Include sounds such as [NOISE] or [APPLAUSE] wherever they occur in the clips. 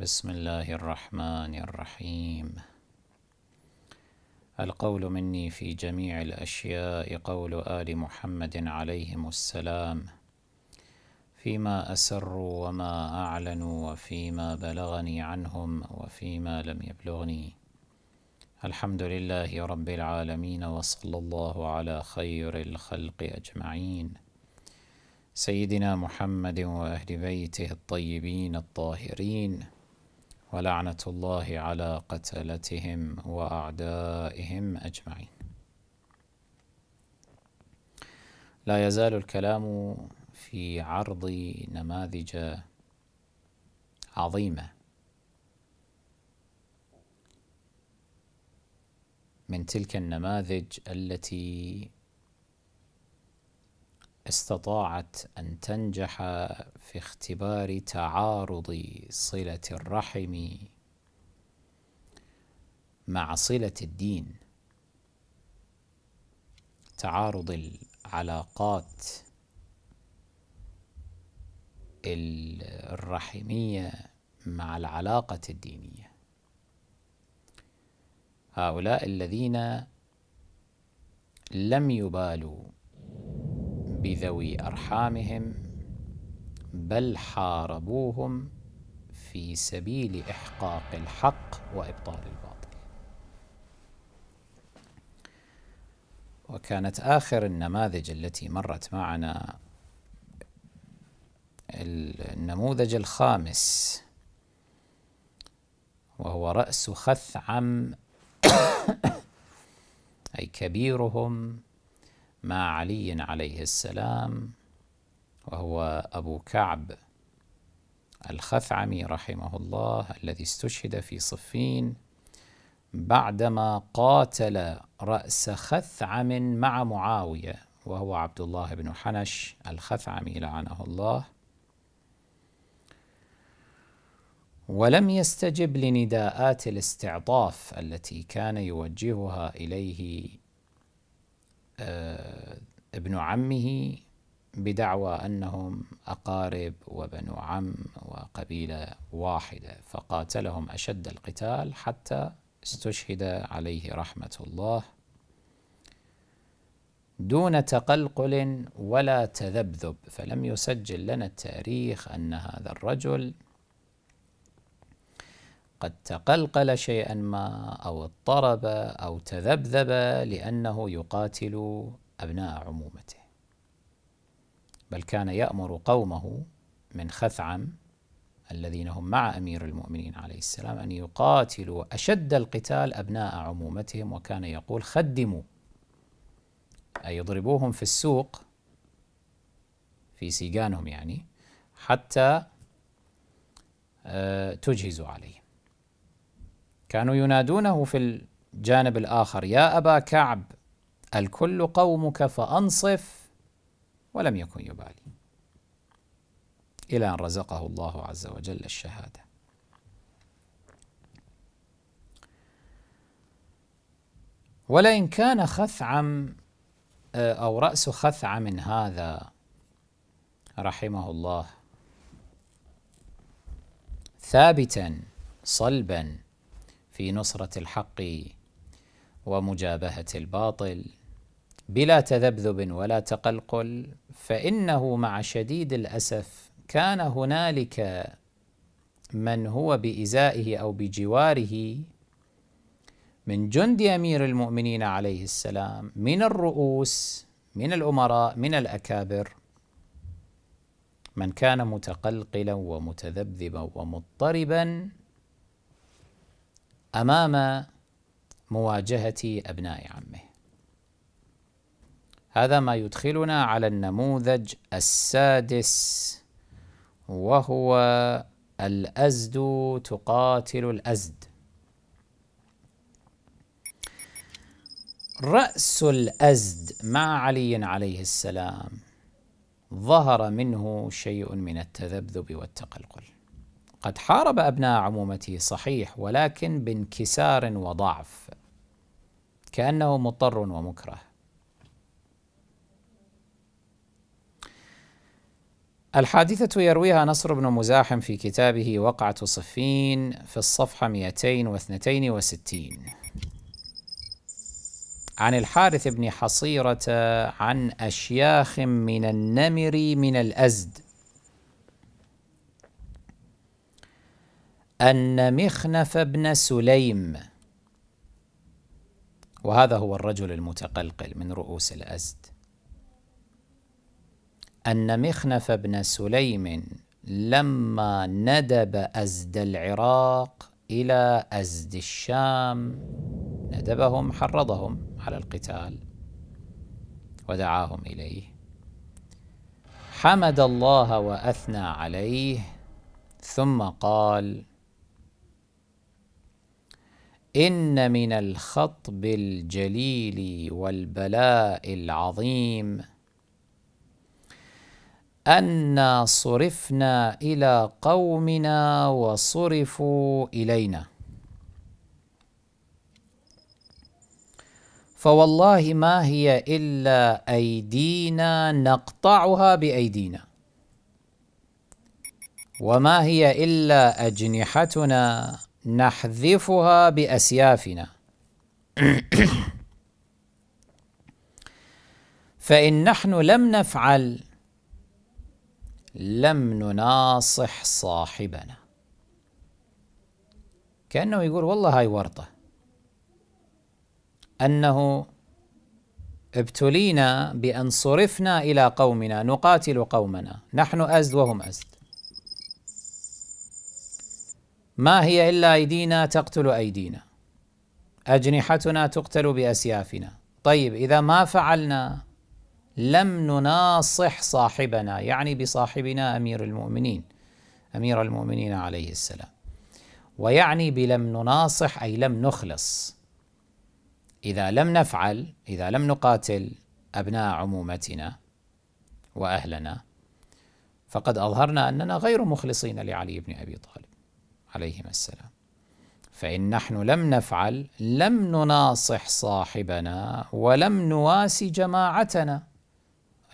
بسم الله الرحمن الرحيم. القول مني في جميع الأشياء قول آل محمد عليهم السلام. فيما أسروا وما أعلنوا وفيما بلغني عنهم وفيما لم يبلغني. الحمد لله رب العالمين وصلى الله على خير الخلق أجمعين. سيدنا محمد وأهل بيته الطيبين الطاهرين. ولعنة الله على قتلتهم وأعدائهم أجمعين. لا يزال الكلام في عرض نماذج عظيمة من تلك النماذج التي استطاعت أن تنجح في اختبار تعارض صلة الرحم مع صلة الدين. تعارض العلاقات الرحمية مع العلاقة الدينية. هؤلاء الذين لم يبالوا بذوي أرحامهم بل حاربوهم في سبيل إحقاق الحق وإبطال الباطل. وكانت آخر النماذج التي مرت معنا النموذج الخامس وهو رأس خثعم أي كبيرهم مع علي عليه السلام وهو أبو كعب الخثعمي رحمه الله الذي استشهد في صفين بعدما قاتل رأس خثعم مع معاوية وهو عبد الله بن حنش الخثعمي لعنه الله. ولم يستجب لنداءات الاستعطاف التي كان يوجهها إليه آه، ابن عمه بدعوى أنهم أقارب وبنو عم وقبيلة واحدة فقاتلهم أشد القتال حتى استشهد عليه رحمة الله. دون تقلقل ولا تذبذب فلم يسجل لنا التاريخ أن هذا الرجل قد تقلقل شيئا ما أو اضطرب أو تذبذب لأنه يقاتل أبناء عمومته. بل كان يأمر قومه من خثعم الذين هم مع أمير المؤمنين عليه السلام أن يقاتلوا أشد القتال أبناء عمومتهم وكان يقول خدموا أي يضربوهم في السوق في سيقانهم يعني حتى آه، تجهزوا عليه. كانوا ينادونه في الجانب الآخر يا أبا كعب الكل قومك فأنصف ولم يكن يبالي. إلى أن رزقه الله عز وجل الشهادة. ولئن كان خثعم آه، أو رأس خثعم هذا رحمه الله ثابتا صلبا في نصرة الحق ومجابهة الباطل. بلا تذبذب ولا تقلقل فإنه مع شديد الأسف كان هنالك من هو بإزائه أو بجواره من جند أمير المؤمنين عليه السلام من الرؤوس من الأمراء من الأكابر من كان متقلقلا ومتذبذبا ومضطربا أمام مواجهة أبناء عمه. هذا ما يدخلنا على النموذج السادس وهو الأزد تقاتل الأزد. رأس الأزد مع علي عليه السلام ظهر منه شيء من التذبذب والتقلقل. قد حارب أبناء عمومته صحيح ولكن بانكسار وضعف كأنه مضطر ومكره. الحادثة يرويها نصر بن مزاحم في كتابه وقعة صفين في الصفحة 262 عن الحارث بن حصيرة عن أشياخ من النمر من الأزد. أن مخنف بن سليم. وهذا هو الرجل المتقلقل من رؤوس الأزد. أن مخنف بن سليم لما ندب أزد العراق إلى أزد الشام ندبهم حرضهم على القتال ودعاهم إليه. حمد الله وأثنى عليه ثم قال إن من الخطب الجليل والبلاء العظيم أنا صرفنا إلى قومنا وصرفوا إلينا. فوالله ما هي إلا أيدينا نقطعها بأيدينا. وما هي إلا أجنحتنا نحذفها بأسيافنا. [COUGHS] فإن نحن لم نفعل لم نناصح صاحبنا. كأنه يقول والله هاي ورطة. أنه ابتلينا بأن صرفنا إلى قومنا نقاتل قومنا. نحن أزد وهم أزد ما هي إلا أيدينا تقتل أيدينا. أجنحتنا تقتل بأسيافنا. طيب إذا ما فعلنا لم نناصح صاحبنا يعني بصاحبنا أمير المؤمنين أمير المؤمنين عليه السلام. ويعني بلم نناصح أي لم نخلص. إذا لم نفعل إذا لم نقاتل أبناء عمومتنا وأهلنا فقد أظهرنا أننا غير مخلصين لعلي بن أبي طالب. عليهما السلام. فإن نحن لم نفعل لم نناصح صاحبنا ولم نواسي جماعتنا.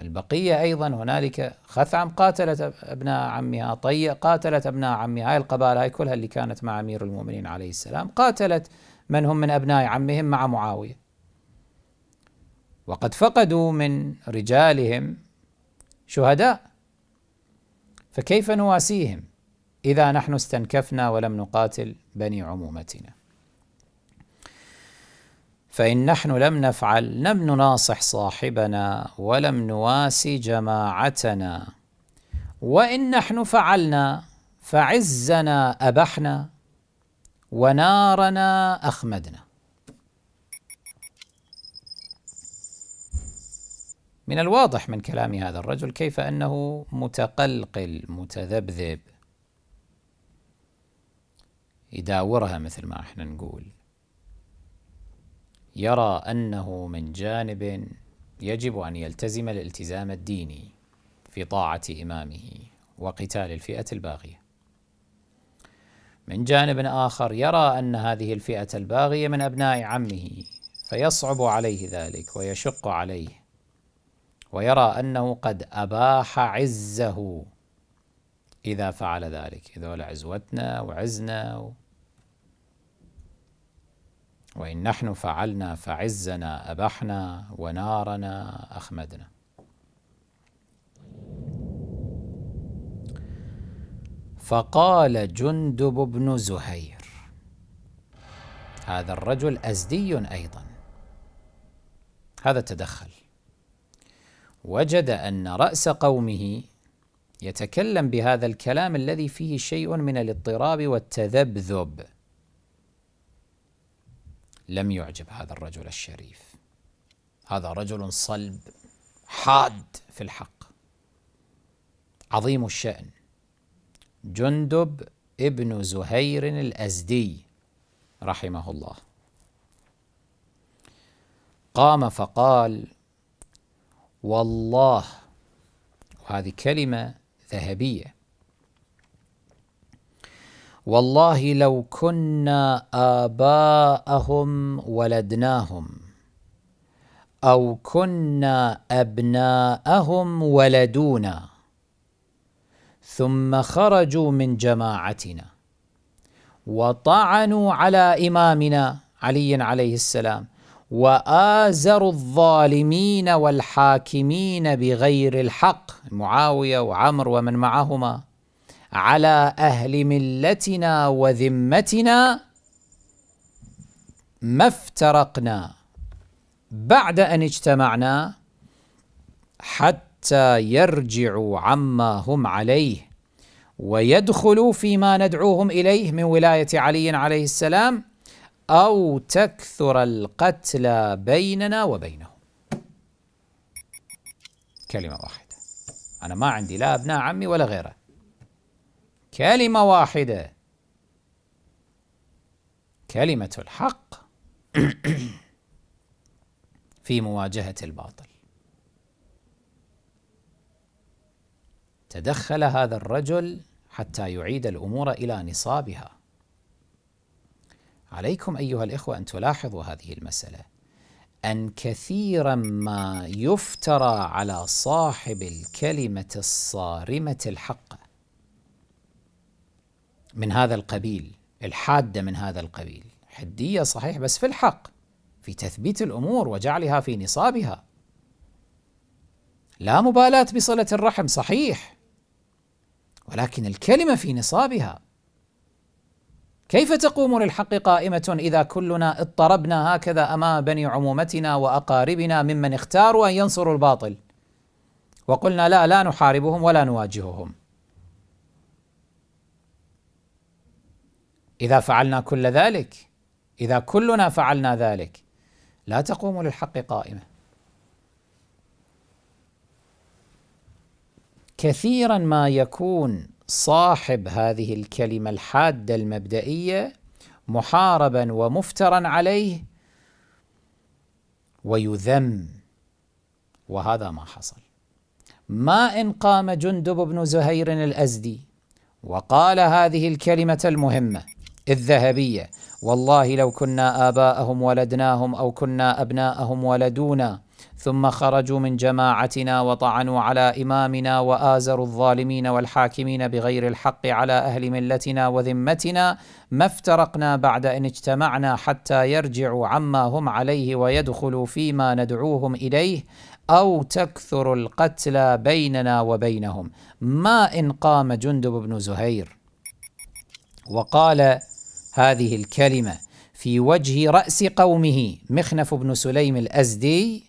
البقية أيضا هنالك خثعم قاتلت أبناء عمها طي قاتلت أبناء عمها هاي القبائل هاي كلها اللي كانت مع أمير المؤمنين عليه السلام. قاتلت من هم من أبناء عمهم مع معاوية. وقد فقدوا من رجالهم شهداء. فكيف نواسيهم؟ إذا نحن استنكفنا ولم نقاتل بني عمومتنا. فإن نحن لم نفعل لم نناصح صاحبنا ولم نواسي جماعتنا. وإن نحن فعلنا فعزنا أبحنا ونارنا أخمدنا. من الواضح من كلام هذا الرجل كيف أنه متقلقل متذبذب. يداورها مثل ما إحنا نقول. يرى أنه من جانب يجب أن يلتزم الالتزام الديني في طاعة إمامه وقتال الفئة الباغية. من جانب آخر يرى أن هذه الفئة الباغية من أبناء عمه فيصعب عليه ذلك ويشق عليه. ويرى أنه قد أباح عزه إذا فعل ذلك. إذا عزوتنا وعزنا وإن نحن فعلنا فعزنا أبحنا ونارنا أخمدنا. فقال جندب بن زهير هذا الرجل أزدي أيضا. هذا تدخل. وجد أن رأس قومه يتكلم بهذا الكلام الذي فيه شيء من الاضطراب والتذبذب. لم يعجب هذا الرجل الشريف. هذا رجل صلب حاد في الحق. عظيم الشأن. جندب ابن زهير الأزدي رحمه الله. قام فقال والله. وهذه كلمة ذهبية. والله لو كنا آباءهم ولدناهم أو كنا أبناءهم ولدونا ثم خرجوا من جماعتنا وطعنوا على إمامنا علي عليه السلام وآزروا الظالمين والحاكمين بغير الحق معاوية وعمر ومن معهما. على أهل ملتنا وذمتنا ما افترقنا بعد أن اجتمعنا حتى يرجعوا عما هم عليه ويدخلوا فيما ندعوهم إليه من ولاية علي عليه السلام أو تكثر القتلى بيننا وبينهم. كلمة واحدة. أنا ما عندي لا أبناء عمي ولا غيره. كلمة واحدة. كلمة الحق في مواجهة الباطل. تدخل هذا الرجل حتى يعيد الأمور إلى نصابها. عليكم أيها الإخوة أن تلاحظوا هذه المسألة. أن كثيرا ما يفترى على صاحب الكلمة الصارمة الحقة من هذا القبيل الحادة من هذا القبيل. حدية صحيح بس في الحق في تثبيت الأمور وجعلها في نصابها. لا مبالاة بصلة الرحم صحيح ولكن الكلمة في نصابها. كيف تقوم للحق قائمة إذا كلنا اضطربنا هكذا أمام بني عمومتنا وأقاربنا ممن اختاروا أن ينصروا الباطل؟ وقلنا لا لا نحاربهم ولا نواجههم. إذا فعلنا كل ذلك إذا كلنا فعلنا ذلك لا تقوم للحق قائمة. كثيرا ما يكون صاحب هذه الكلمة الحادة المبدئية محاربا ومفترا عليه ويذم. وهذا ما حصل. ما إن قام جندب بن زهير الأزدي وقال هذه الكلمة المهمة. الذهبية. والله لو كنا آباءهم ولدناهم أو كنا أبناءهم ولدونا ثم خرجوا من جماعتنا وطعنوا على إمامنا وآزروا الظالمين والحاكمين بغير الحق على أهل ملتنا وذمتنا ما افترقنا بعد أن اجتمعنا حتى يرجعوا عما هم عليه ويدخلوا فيما ندعوهم إليه أو تكثر القتلى بيننا وبينهم. ما إن قام جندب بن زهير. وقال هذه الكلمة في وجه رأس قومه مخنف بن سليم الأزدي.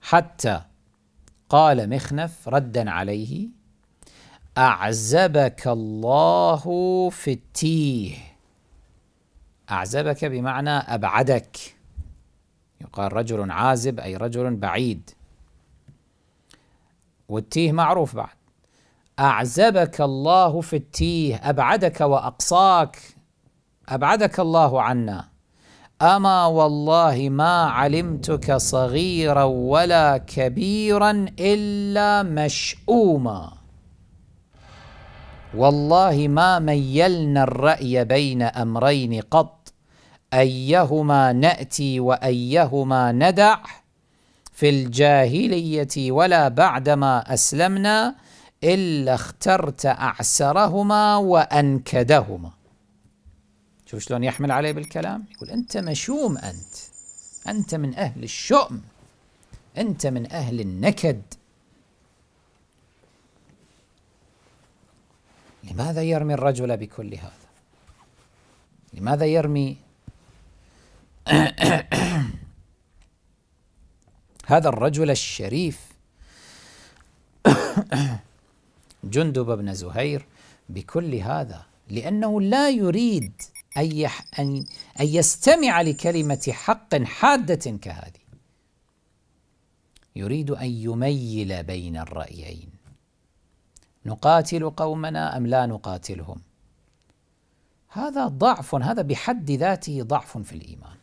حتى قال مخنف ردا عليه أعزبك الله في التيه. أعزبك بمعنى أبعدك. يقال رجل عازب أي رجل بعيد. والتيه معروف بعد. أعزبك الله في التيه أبعدك وأقصاك أبعدك الله عنا. أما والله ما علمتك صغيرا ولا كبيرا إلا مشؤوما. والله ما ميلنا الرأي بين أمرين قط أيهما نأتي وأيهما ندع. في الجاهلية ولا بعدما أسلمنا إلا اخترت أعسرهما وأنكدهما. شوف شلون يحمل عليه بالكلام؟ يقول أنت مشوم أنت. أنت من أهل الشؤم. أنت من أهل النكد. لماذا يرمي الرجل بكل هذا؟ لماذا يرمي؟ [COUGHS] هذا الرجل الشريف. [COUGHS] جندب بن زهير بكل هذا لأنه لا يريد أن, أن, أن يستمع لكلمة حق حادة كهذه. يريد أن يميل بين الرأيين. نقاتل قومنا أم لا نقاتلهم؟ هذا ضعف هذا بحد ذاته ضعف في الإيمان.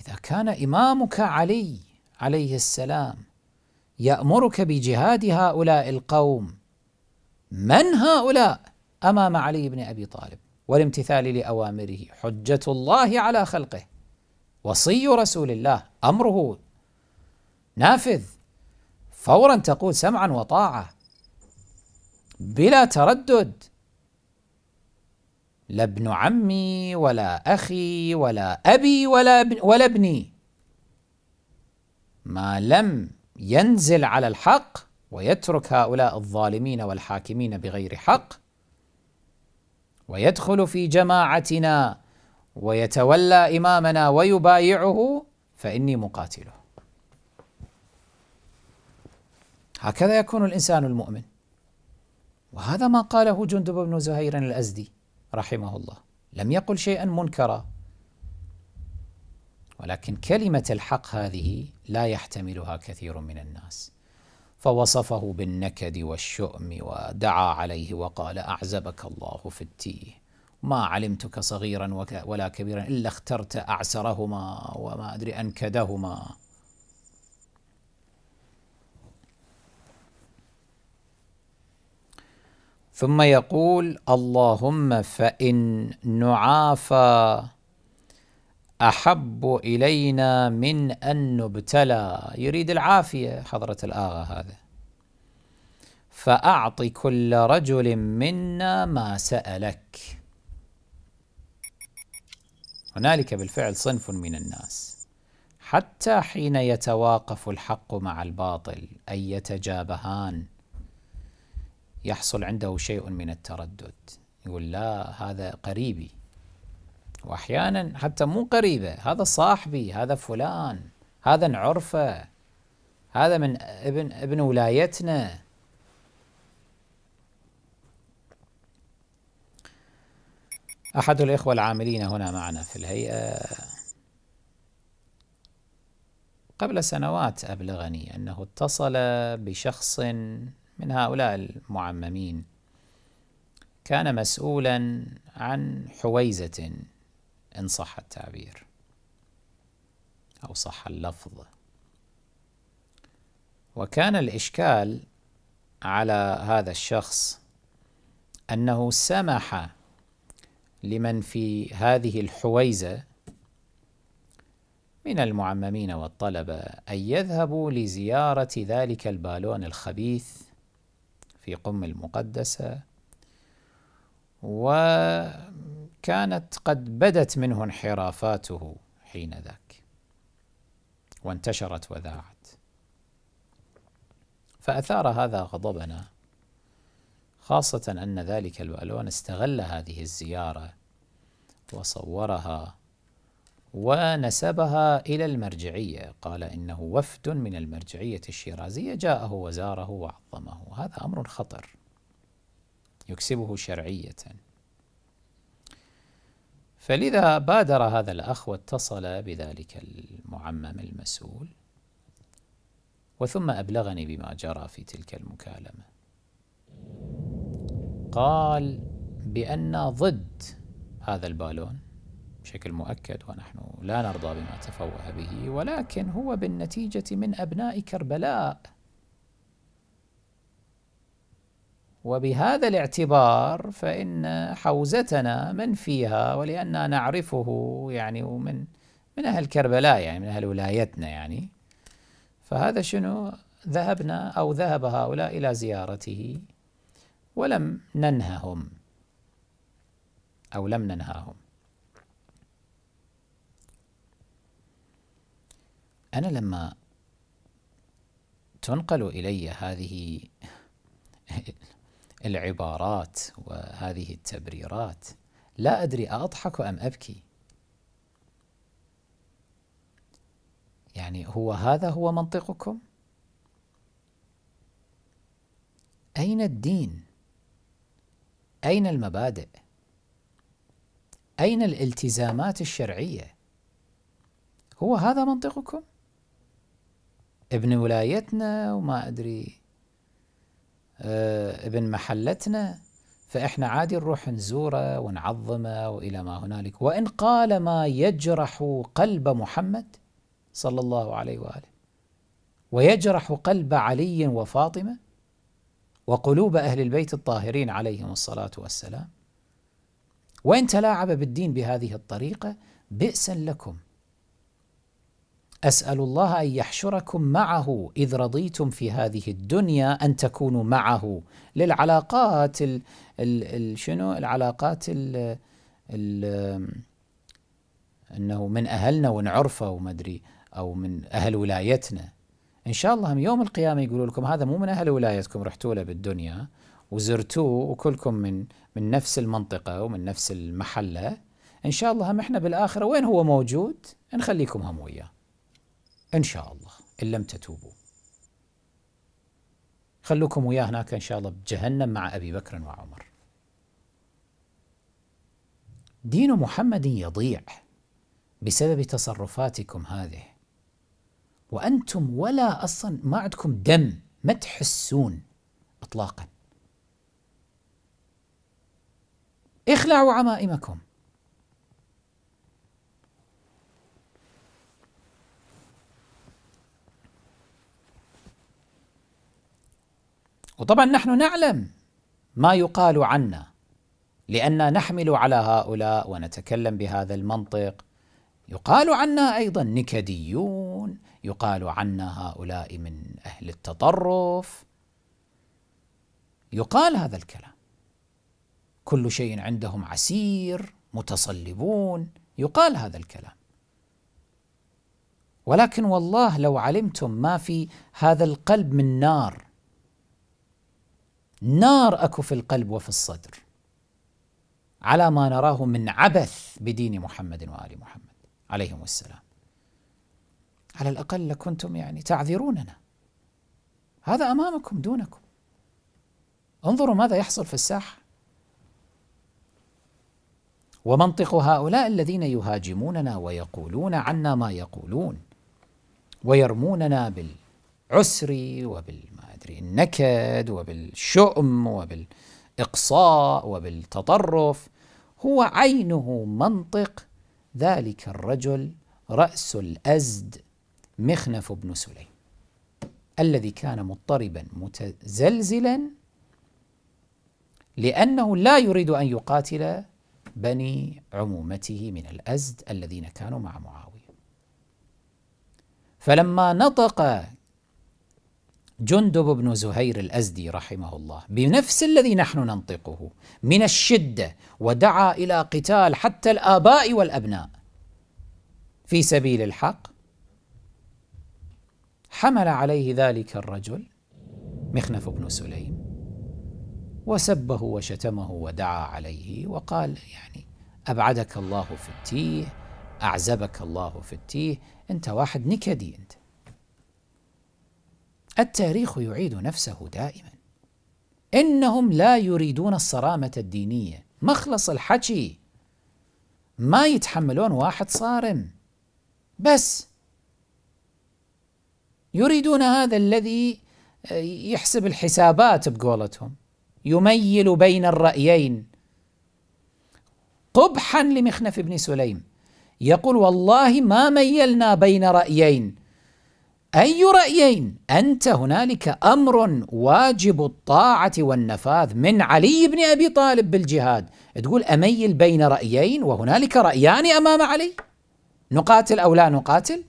إذا كان إمامك علي عليه السلام يأمرك بجهاد هؤلاء القوم. من هؤلاء؟ أمام علي بن أبي طالب والامتثال لأوامره. حجة الله على خلقه. وصي رسول الله أمره نافذ. فورا تقول سمعا وطاعة. بلا تردد. لا ابن عمي ولا أخي ولا أبي ولا ولا ابني. ما لم ينزل على الحق ويترك هؤلاء الظالمين والحاكمين بغير حق ويدخل في جماعتنا ويتولى إمامنا ويبايعه فإني مقاتله. هكذا يكون الإنسان المؤمن. وهذا ما قاله جندب بن زهير الأزدي رحمه الله. لم يقل شيئا منكرا. ولكن كلمة الحق هذه لا يحتملها كثير من الناس. فوصفه بالنكد والشؤم ودعا عليه وقال أعزبك الله في التيه ما علمتك صغيرا ولا كبيرا إلا اخترت أعسرهما وما أدري أنكدهما. ثم يقول اللهم فإن نعافى أحب إلينا من أن نبتلى. يريد العافية حضرة الآغا هذا فأعط كل رجل منا ما سألك. هنالك بالفعل صنف من الناس. حتى حين يتواقف الحق مع الباطل أي يتجابهان يحصل عنده شيء من التردد. يقول لا هذا قريبي. وأحيانا حتى مو قريبة. هذا صاحبي هذا فلان هذا نعرفه هذا من ابن ابن ولايتنا. أحد الإخوة العاملين هنا معنا في الهيئة. قبل سنوات أبلغني أنه اتصل بشخص من هؤلاء المعممين. كان مسؤولا عن حويزة. إن صح التعبير أو صح اللفظ. وكان الإشكال على هذا الشخص أنه سمح لمن في هذه الحويزة من المعممين والطلبة أن يذهبوا لزيارة ذلك البالون الخبيث في قم المقدسة و كانت قد بدت منه انحرافاته حين ذاك وانتشرت وذاعت. فأثار هذا غضبنا خاصة أن ذلك البالون استغل هذه الزيارة وصورها ونسبها إلى المرجعية. قال إنه وفد من المرجعية الشيرازية جاءه وزاره وعظمه. هذا أمر خطر يكسبه شرعية. فلذا بادر هذا الأخ واتصل بذلك المعمم المسؤول وثم أبلغني بما جرى في تلك المكالمة. قال بأن ضد هذا البالون بشكل مؤكد ونحن لا نرضى بما تفوه به ولكن هو بالنتيجة من أبناء كربلاء. وبهذا الاعتبار فإن حوزتنا من فيها ولأننا نعرفه يعني ومن من أهل كربلاء يعني من أهل ولايتنا يعني. فهذا شنو؟ ذهبنا أو ذهب هؤلاء إلى زيارته ولم ننههم أو لم ننهاهم. أنا لما تنقل إلي هذه العبارات وهذه التبريرات. لا أدري أضحك أم أبكي؟ يعني هو هذا هو منطقكم؟ أين الدين؟ أين المبادئ؟ أين الالتزامات الشرعية؟ هو هذا منطقكم؟ ابن ولايتنا وما أدري. ابن محلتنا فإحنا عادي نروح نزوره ونعظمه وإلى ما هنالك. وإن قال ما يجرح قلب محمد صلى الله عليه وآله. ويجرح قلب علي وفاطمة وقلوب أهل البيت الطاهرين عليهم الصلاة والسلام. وإن تلاعب بالدين بهذه الطريقة بئسا لكم. أسأل الله أن يحشركم معه إذ رضيتم في هذه الدنيا أن تكونوا معه. للعلاقات ال ال شنو؟ العلاقات ال ال أنه من أهلنا ونعرفه وما أدري أو من أهل ولايتنا. إن شاء الله هم يوم القيامة يقولوا لكم هذا مو من أهل ولايتكم رحتوا له بالدنيا وزرتوه وكلكم من من نفس المنطقة ومن نفس المحلة. إن شاء الله هم إحنا بالآخرة وين هو موجود؟ نخليكم هم وياه. إن شاء الله إن لم تتوبوا. خلوكم وياه هناك إن شاء الله بجهنم مع أبي بكر وعمر. دين محمد يضيع بسبب تصرفاتكم هذه. وأنتم ولا أصلا ما عندكم دم ما تحسون اطلاقا. اخلعوا عمائمكم. وطبعا نحن نعلم ما يقال عنا لأننا نحمل على هؤلاء ونتكلم بهذا المنطق. يقال عنا أيضا نكديون يقال عنا هؤلاء من أهل التطرف. يقال هذا الكلام. كل شيء عندهم عسير متصلبون يقال هذا الكلام. ولكن والله لو علمتم ما في هذا القلب من نار نار أكو في القلب وفي الصدر على ما نراه من عبث بدين محمد وآل محمد عليهم السلام. على الأقل لكنتم يعني تعذروننا. هذا أمامكم دونكم. انظروا ماذا يحصل في الساحة. ومنطق هؤلاء الذين يهاجموننا ويقولون عنا ما يقولون ويرموننا بالعسر وبال أدري النكد وبالشؤم وبالإقصاء وبالتطرف هو عينه منطق ذلك الرجل رأس الأزد مخنف بن سليم الذي كان مضطربا متزلزلا لأنه لا يريد أن يقاتل بني عمومته من الأزد الذين كانوا مع معاوية. فلما نطق جندب بن زهير الأزدي رحمه الله بنفس الذي نحن ننطقه من الشدة ودعا إلى قتال حتى الآباء والأبناء. في سبيل الحق حمل عليه ذلك الرجل مخنف بن سليم وسبه وشتمه ودعا عليه وقال يعني أبعدك الله في التيه أعزبك الله في التيه أنت واحد نكدي أنت. التاريخ يعيد نفسه دائما. إنهم لا يريدون الصرامة الدينية. مخلص الحكي. ما يتحملون واحد صارم بس يريدون هذا الذي يحسب الحسابات بقولتهم. يميل بين الرأيين. قبحا لمخنف بن سليم. يقول والله ما ميلنا بين رأيين. أي رأيين؟ أنت هنالك أمر واجب الطاعة والنفاذ من علي بن أبي طالب بالجهاد. تقول أميل بين رأيين وهنالك رأيان أمام علي؟ نقاتل أو لا نقاتل؟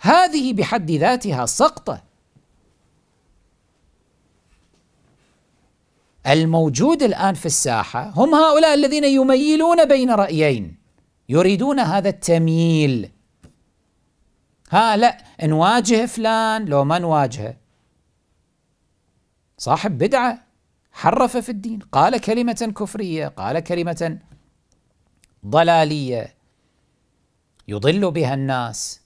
هذه بحد ذاتها سقطة. الموجود الآن في الساحة هم هؤلاء الذين يميلون بين رأيين يريدون هذا التمييل. ها لا نواجه فلان لو ما نواجهه. صاحب بدعة حرف في الدين قال كلمة كفرية قال كلمة ضلالية. يضل بها الناس.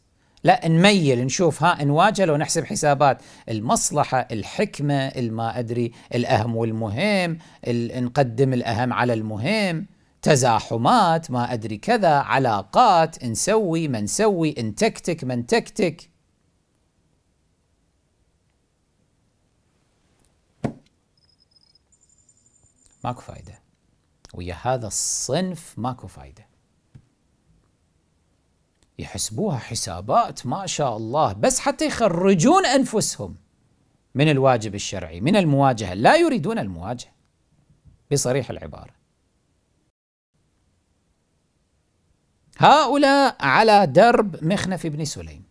لا نميل نشوف ها نواجه لو نحسب حسابات. المصلحة الحكمة الما أدري الأهم والمهم نقدم الأهم على المهم. تزاحمات ما أدري كذا علاقات نسوي ما نسوي نتكتك ما نتكتك ماكو فايدة. ويا هذا الصنف ماكو فايدة. يحسبوها حسابات ما شاء الله. بس حتى يخرجون أنفسهم من الواجب الشرعي من المواجهة. لا يريدون المواجهة. بصريح العبارة. هؤلاء على درب مخنف بن سليم.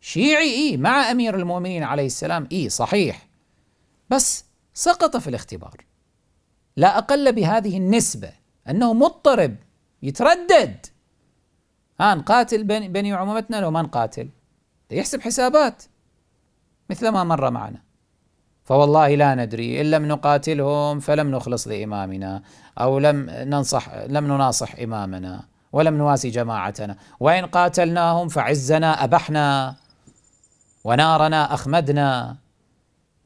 شيعي إيه مع أمير المؤمنين عليه السلام إيه صحيح. بس سقط في الاختبار. لا أقل بهذه النسبة أنه مضطرب يتردد. ها نقاتل بني عمومتنا لو ما نقاتل يحسب حسابات. مثل ما مر معنا. فوالله لا ندري إن لم نقاتلهم فلم نخلص لإمامنا أو لم ننصح لم نناصح إمامنا. ولم نواسي جماعتنا. وإن قاتلناهم فعزنا أبحنا ونارنا أخمدنا.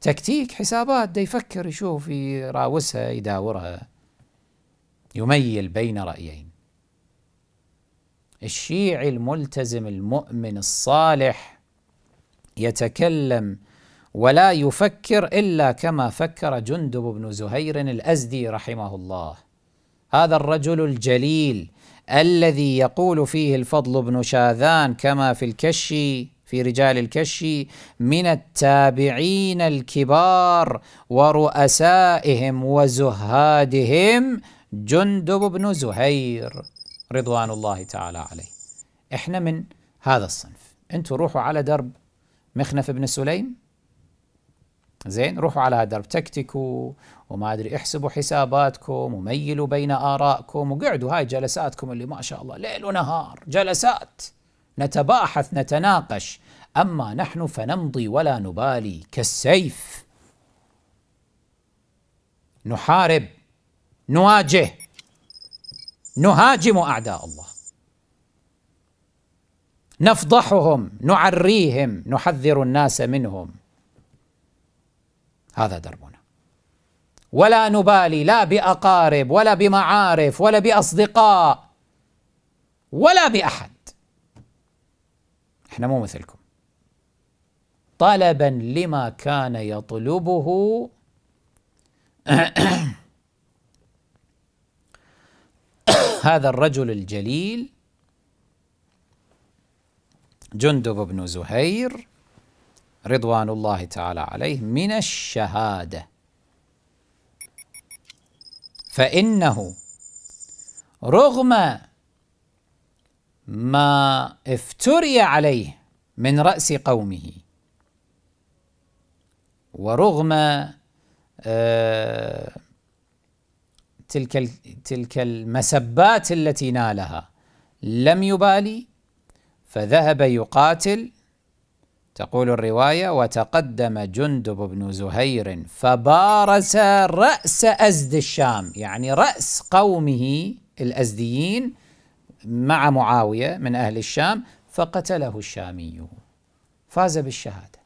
تكتيك حسابات دا يفكر يشوف يراوسها يداورها. يميل بين رأيين. الشيعي الملتزم المؤمن الصالح يتكلم ولا يفكر إلا كما فكر جندب بن زهير الأزدي رحمه الله. هذا الرجل الجليل الذي يقول فيه الفضل بن شاذان كما في الكشي في رجال الكشي من التابعين الكبار ورؤسائهم وزهادهم جندب بن زهير رضوان الله تعالى عليه. إحنا من هذا الصنف. أنتم روحوا على درب مخنف بن سليم؟ زين روحوا على درب. تكتكوا وما أدري احسبوا حساباتكم وميلوا بين ارائكم وقعدوا. هاي جلساتكم اللي ما شاء الله ليل ونهار جلسات. نتباحث نتناقش. أما نحن فنمضي ولا نبالي كالسيف. نحارب نواجه نهاجم أعداء الله. نفضحهم نعريهم نحذر الناس منهم. هذا دربنا. ولا نبالي لا بأقارب ولا بمعارف ولا بأصدقاء ولا بأحد. إحنا مو مثلكم. طلبا لما كان يطلبه [COUGHS] هذا الرجل الجليل جندب بن زهير رضوان الله تعالى عليه من الشهادة. فإنه رغم ما افتري عليه من رأس قومه ورغم آه تلك تلك المسبات التي نالها لم يبالي فذهب يقاتل تقول الرواية وتقدم جندب بن زهير فبارس رأس أزد الشام يعني رأس قومه الأزديين مع معاوية من أهل الشام فقتله الشامي. فاز بالشهادة.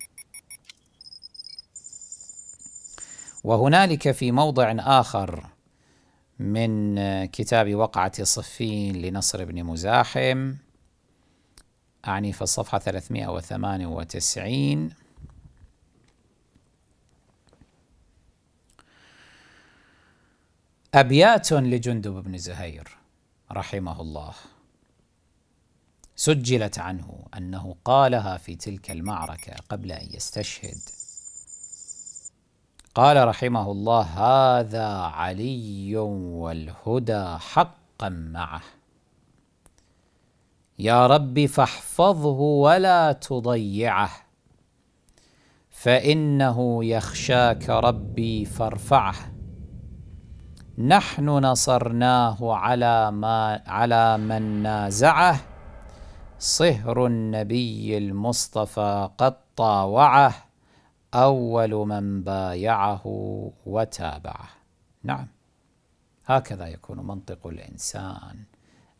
وهنالك في موضع آخر من كتاب وقعة صفين لنصر بن مزاحم. أعني في الصفحة 398 أبيات لجندب بن زهير رحمه الله. سجلت عنه أنه قالها في تلك المعركة قبل أن يستشهد. قال رحمه الله هذا علي والهدى حقا معه. يا رب فاحفظه ولا تضيعه فإنه يخشاك ربي فارفعه. نحن نصرناه على ما على من نازعه صهر النبي المصطفى قد طاوعه أول من بايعه وتابعه. نعم هكذا يكون منطق الإنسان.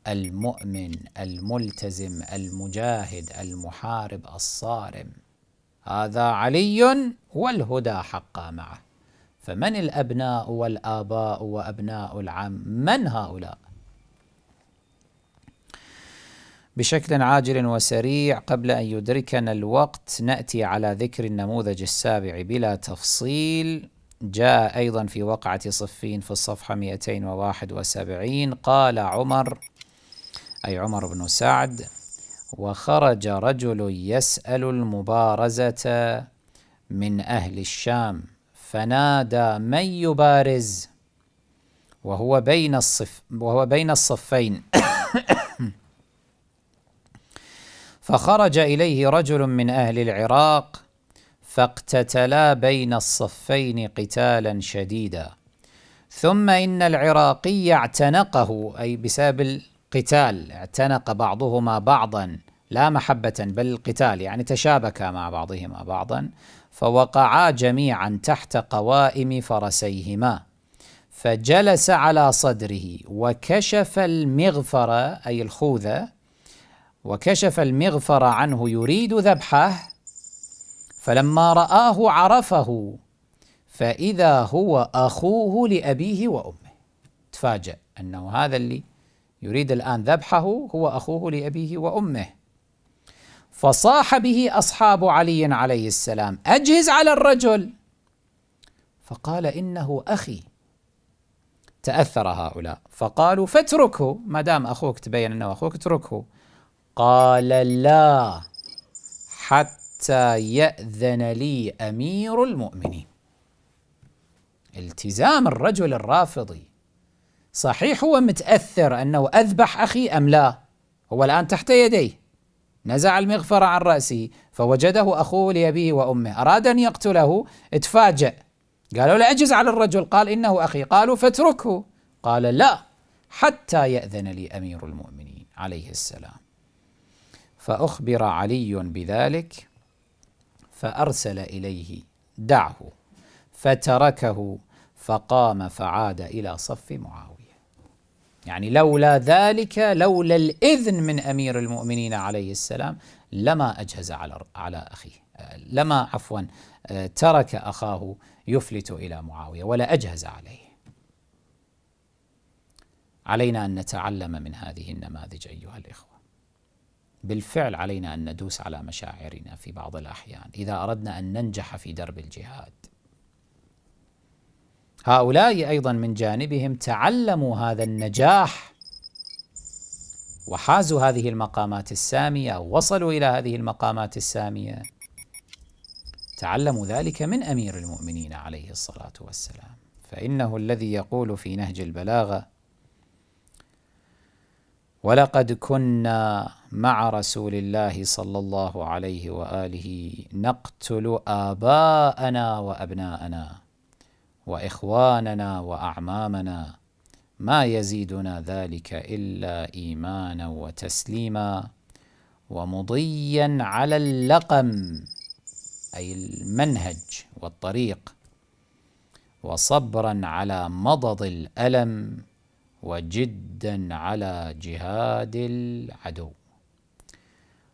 المؤمن الملتزم المجاهد المحارب الصارم. هذا علي والهدى حقا معه. فمن الأبناء والآباء وأبناء العم؟ من هؤلاء؟ بشكل عاجل وسريع قبل أن يدركنا الوقت نأتي على ذكر النموذج السابع بلا تفصيل. جاء أيضا في وقعة صفين في الصفحة 271 قال عمر أي عمر بن سعد وخرج رجل يسأل المبارزة من أهل الشام فنادى من يبارز؟ وهو بين الصف وهو بين الصفين. [COUGHS] فخرج إليه رجل من أهل العراق فاقتتلا بين الصفين قتالا شديدا. ثم إن العراقي اعتنقه أي بسبب القتال اعتنق بعضهما بعضا لا محبة بل القتال يعني تشابكا مع بعضهما بعضا فوقعا جميعا تحت قوائم فرسيهما. فجلس على صدره وكشف المغفر أي الخوذة وكشف المغفر عنه يريد ذبحه. فلما رآه عرفه فإذا هو أخوه لأبيه وأمه. تفاجأ أنه هذا اللي يريد الآن ذبحه هو أخوه لأبيه وأمه. فصاح به أصحاب علي عليه السلام أجهز على الرجل. فقال إنه أخي. تأثر هؤلاء. فقالوا فاتركه. ما دام أخوك تبين أنه أخوك اتركه. قال لا حتى يأذن لي أمير المؤمنين. التزام الرجل الرافضي. صحيح هو متأثر أنه أذبح أخي أم لا؟ هو الآن تحت يديه. نزع المغفر عن رأسه فوجده أخوه لأبيه وأمه. أراد أن يقتله؟ اتفاجأ. قالوا لا أجز على الرجل. قال إنه أخي. قالوا فاتركه. قال لا حتى يأذن لي أمير المؤمنين. عليه السلام. فأخبر علي بذلك فأرسل إليه دعه فتركه فقام فعاد إلى صف معاوية. يعني لولا ذلك لولا الإذن من أمير المؤمنين عليه السلام لما أجهز على على أخيه. لما عفوا ترك أخاه يفلت إلى معاوية ولا أجهز عليه. علينا أن نتعلم من هذه النماذج أيها الإخوة. بالفعل علينا أن ندوس على مشاعرنا في بعض الأحيان إذا أردنا أن ننجح في درب الجهاد. هؤلاء أيضا من جانبهم تعلموا هذا النجاح وحازوا هذه المقامات السامية وصلوا إلى هذه المقامات السامية. تعلموا ذلك من أمير المؤمنين عليه الصلاة والسلام، فإنه الذي يقول في نهج البلاغة ولقد كنا مع رسول الله صلى الله عليه وآله نقتل آباءنا وأبناءنا وإخواننا وأعمامنا. ما يزيدنا ذلك إلا إيمانا وتسليما. ومضيا على اللقم أي المنهج والطريق. وصبرا على مضض الألم وجدا على جهاد العدو.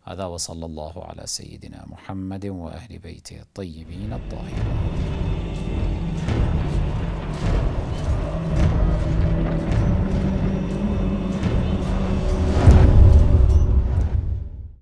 هذا وصلى الله على سيدنا محمد وأهل بيته الطيبين الطاهرين.